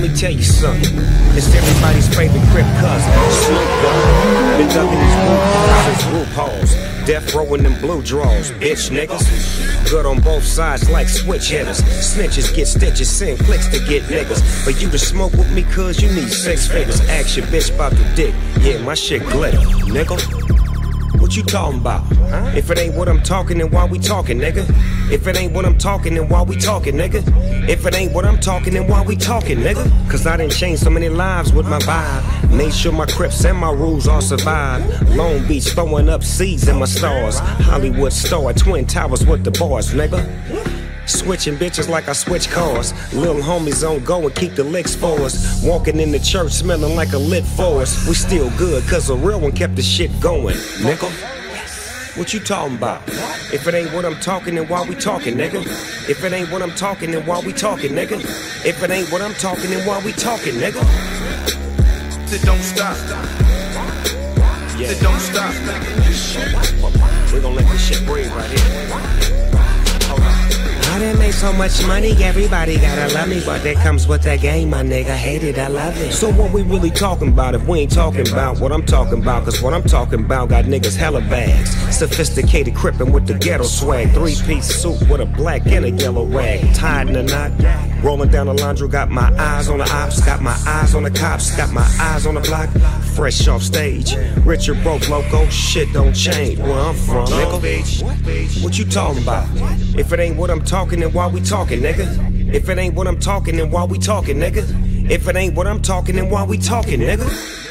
let me tell you something. It's everybody's favorite crib cousin, Snoop Dogg. Been ducking these since RuPauls. Death row in them blue draws, bitch niggas. Good on both sides like switch hitters. Snitches get stitches, send clicks to get niggas. For you to smoke with me, cuz you need six figures. Your bitch about the dick. Yeah, my shit glitter, nigga. What you talking about? If it ain't what I'm talking, then why we talking, nigga? If it ain't what I'm talking, then why we talking, nigga? If it ain't what I'm talking, then why we talking, nigga? Cause I done changed so many lives with my vibe. Made sure my crips and my rules all survive. Long Beach throwing up seeds in my stars. Hollywood star, Twin Towers with the bars, nigga. Switching bitches like I switch cars. Little homies on go and keep the licks for us. Walking in the church smelling like a lit forest. We still good, cause a real one kept the shit going, nigga. What you talking about? If it ain't what I'm talking, then why we talking, nigga? If it ain't what I'm talking, then why we talking, nigga? If it ain't what I'm talking, then why we talking, nigga? It don't stop. Yeah. It don't stop. We gon' let this shit breathe right here. Done made so much money, everybody gotta love me. But that comes with that game, my nigga. Hate it, I love it. So what we really talking about if we ain't talking about what I'm talking about? Cause what I'm talking about got niggas hella bags. Sophisticated crippin' with the ghetto swag. Three piece suit with a black and a yellow rag. Tied in a knot. Rolling down the laundry, got my eyes on the ops, got my eyes on the cops, got my eyes on the block. Fresh off stage, rich or broke, loco, shit don't change. Where I'm from, nigga. What you talking about? If it ain't what I'm talking, then why we talking, nigga? If it ain't what I'm talking, then why we talking, nigga? If it ain't what I'm talking, then why we talking, nigga?